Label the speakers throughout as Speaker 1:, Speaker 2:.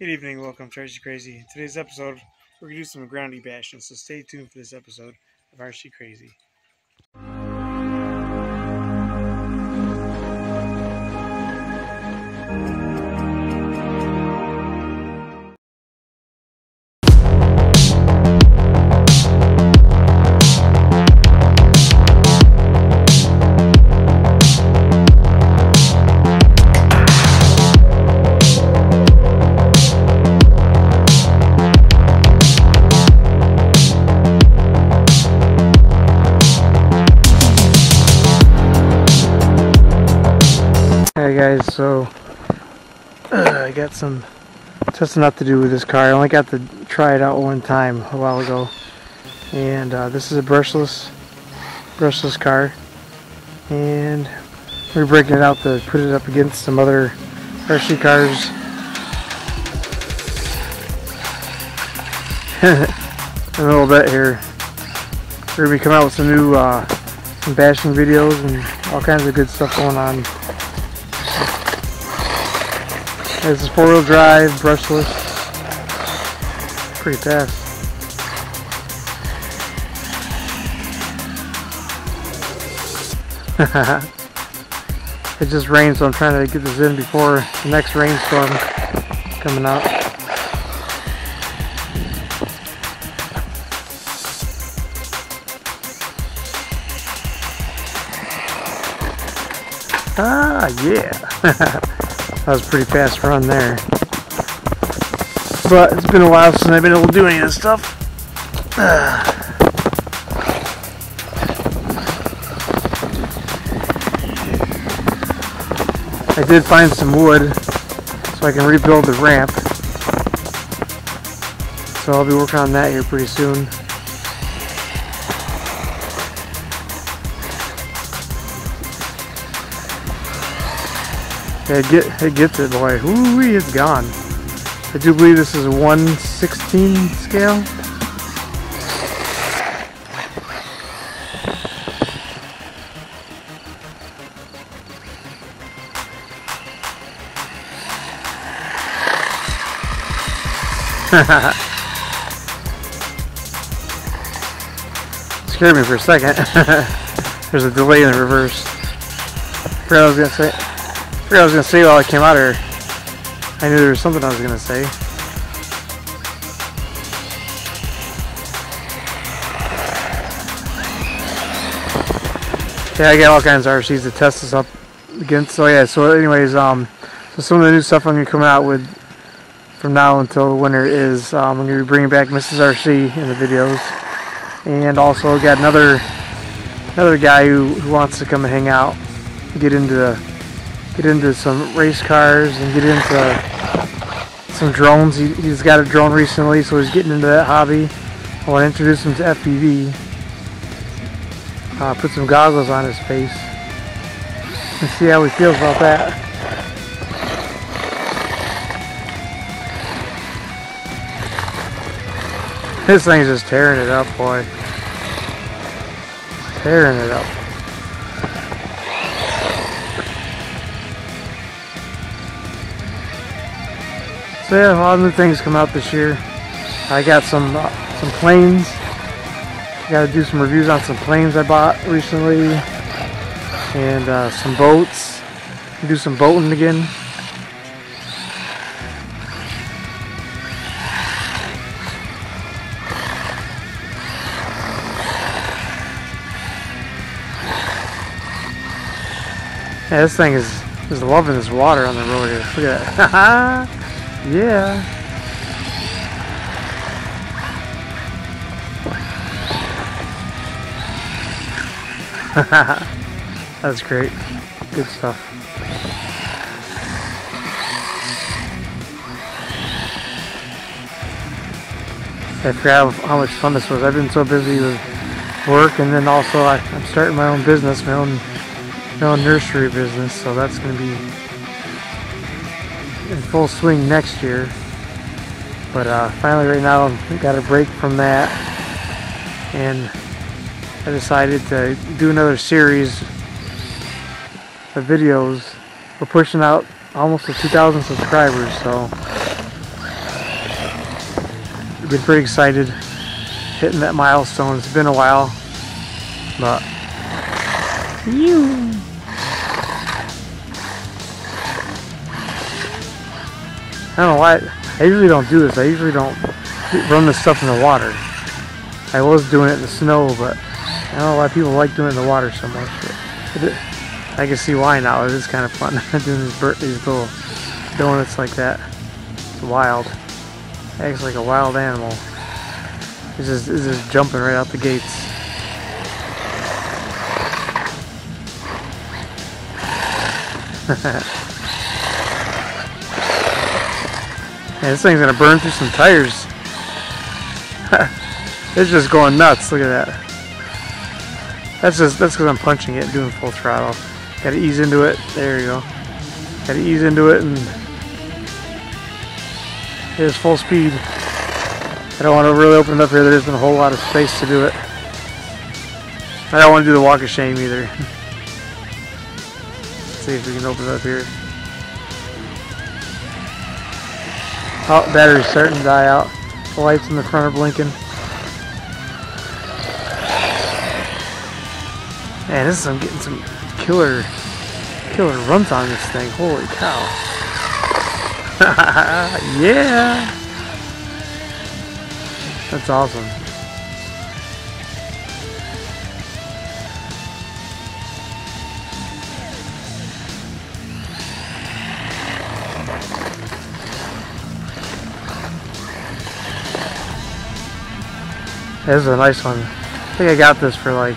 Speaker 1: Good evening, welcome to RC Crazy. In today's episode, we're going to do some groundy bashing, so stay tuned for this episode of RC Crazy. Guys, so uh, I got some testing out to do with this car. I only got to try it out one time a while ago, and uh, this is a brushless, brushless car, and we're breaking it out to put it up against some other RC cars. In a little bit here, we're gonna be coming out with some new uh, some bashing videos and all kinds of good stuff going on. This is four-wheel drive, brushless. Pretty fast. it just rained, so I'm trying to get this in before the next rainstorm coming out. Ah, yeah. that was pretty fast run there. But it's been a while since I've been able to do any of this stuff. I did find some wood so I can rebuild the ramp. So I'll be working on that here pretty soon. It, get, it gets it, boy. Ooh, it's gone. I do believe this is a 116 scale. Scared me for a second. There's a delay in the reverse. I was gonna say. Forgot what I was gonna say while I came out here. I knew there was something I was gonna say. Yeah, I got all kinds of RCs to test this up against. So yeah, so anyways, um, so some of the new stuff I'm gonna come out with from now until the winter is um, I'm gonna be bringing back Mrs. RC in the videos, and also got another another guy who, who wants to come and hang out, get into get into some race cars and get into some drones. He, he's got a drone recently, so he's getting into that hobby. I want to introduce him to FPV. Uh, put some goggles on his face and see how he feels about that. This thing's just tearing it up, boy. Tearing it up. So yeah, a lot of new things come out this year. I got some uh, some planes. Got to do some reviews on some planes I bought recently, and uh, some boats. Do some boating again. Yeah, this thing is is loving this water on the road here. Look at that. yeah. That's great. Good stuff. I forgot how much fun this was. I've been so busy with work and then also I, I'm starting my own business, my own my own nursery business, so that's going to be in full swing next year. But uh, finally right now I got a break from that and I decided to do another series of videos. We're pushing out almost to 2,000 subscribers, so getting pretty excited, hitting that milestone. It's been a while, but. I don't know why. I usually don't do this. I usually don't run this stuff in the water. I was doing it in the snow, but I don't know why people like doing it in the water so much. I can see why now. It is kind of fun doing these, these little donuts like that. It's wild. It acts like a wild animal. It's just, it's just jumping right out the gates. Man, this thing's gonna burn through some tires. it's just going nuts. Look at that. That's just that's because I'm punching it, doing full throttle. Got to ease into it. There you go. Got to ease into it and it is full speed. I don't want to really open it up here. There isn't a whole lot of space to do it. I don't want to do the walk of shame either. See if we can open it up here. Oh, battery's starting to die out. The lights in the front are blinking. Man, this is I'm getting some killer killer runs on this thing. Holy cow. yeah. That's awesome. This is a nice one. I think I got this for like,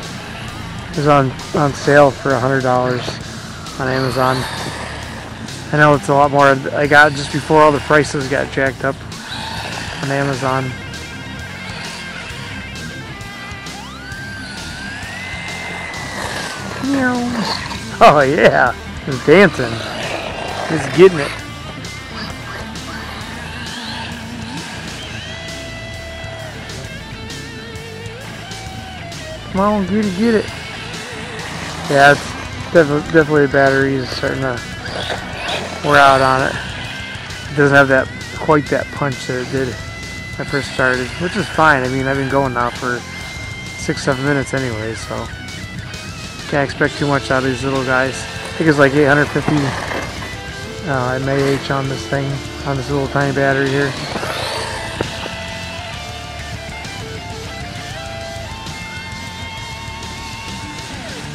Speaker 1: it was on, on sale for a $100 on Amazon. I know it's a lot more. I got just before all the prices got jacked up on Amazon. Oh yeah, he's dancing. He's getting it. Come on, get it, get it. Yeah, it's definitely, definitely the battery is starting to wear out on it. It doesn't have that quite that punch that it did I first started, which is fine. I mean, I've been going now for six, seven minutes anyway, so can't expect too much out of these little guys. I think it's like 850 uh, mAh on this thing, on this little tiny battery here.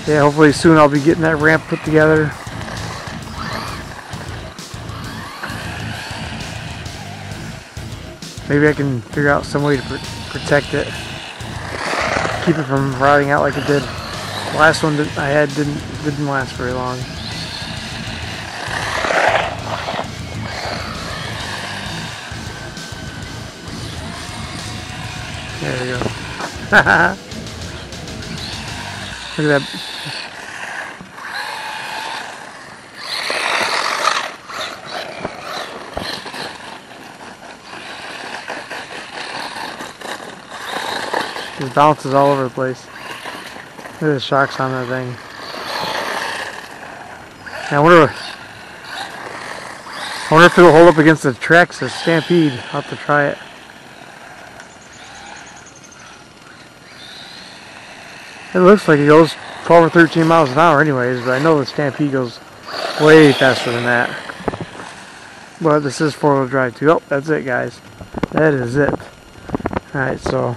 Speaker 1: Yeah, hopefully soon I'll be getting that ramp put together. Maybe I can figure out some way to pr protect it. Keep it from rotting out like it did. The last one that I had didn't didn't last very long. There we go. Look at that Just bounces all over the place. Look at the shocks on that thing. I wonder, I wonder if it'll hold up against the Traxxas Stampede. I'll have to try it. It looks like it goes 12 or 13 miles an hour anyways, but I know the Stampede goes way faster than that. But this is four-wheel drive too. Oh, that's it guys. That is it. Alright, so